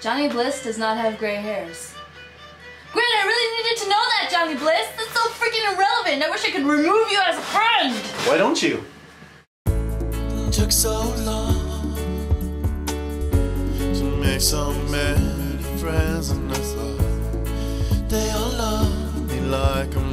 Johnny Bliss does not have gray hairs. Granted, I really needed to know that, Johnny Bliss. That's so freaking irrelevant. I wish I could remove you as a friend. Why don't you? Took so long to make so many friends, and I thought they all love me like I'm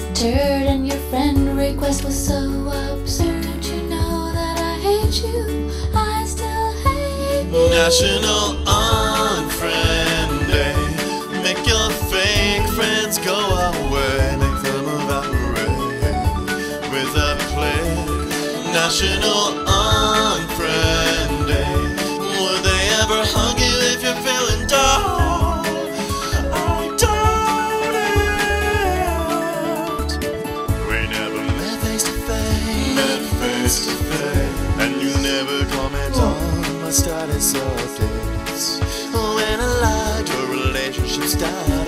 and your friend request was so absurd. Don't you know that I hate you? I still hate you. National Unfriend Day. Make your fake friends go away. Make them evaporate with a click. National Unfriend Day. Would they ever hug And you never comment on my status updates. When I lied your relationship status,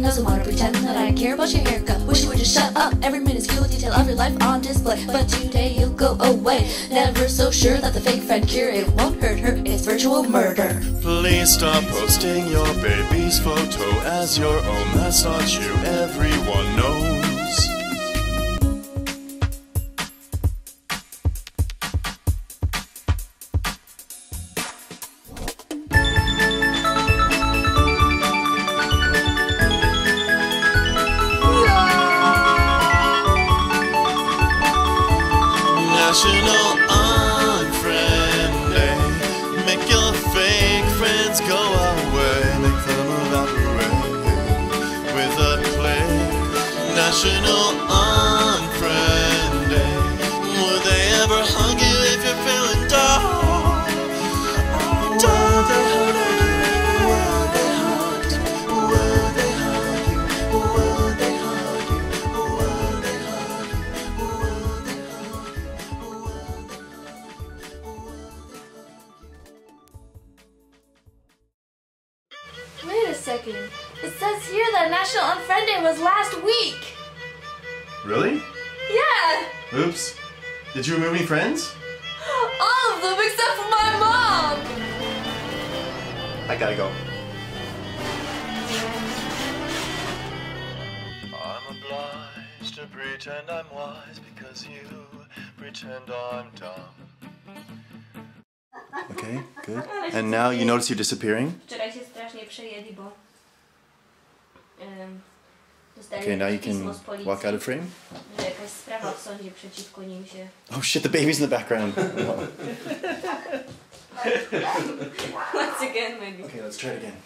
Doesn't want to pretend that I care about your haircut. Wish you would just shut up. Every minuscule detail of your life on display. But today you'll go away. Never so sure that the fake friend cure it won't hurt her. It's virtual murder. Please stop posting your baby's photo as your own. That's not you, everyone knows. National. Make your fake friends go away. Make them evaporate with a click. National second. It says here that National Unfriend Day was last week. Really? Yeah, Oops. Did you remove any friends? all of them except for my mom. I gotta go. I'm obliged to pretend I'm wise because you pretend I'm dumb. Okay, good. And now you notice you're disappearing? Wczoraj się strasznie przejęli, bo um, dostali Okay, now you can policji, walk out of frame. że jakaś sprawa w sądzie przeciwko nim się... Oh shit, the baby's in the background. Once again, maybe. okay, let's try it again.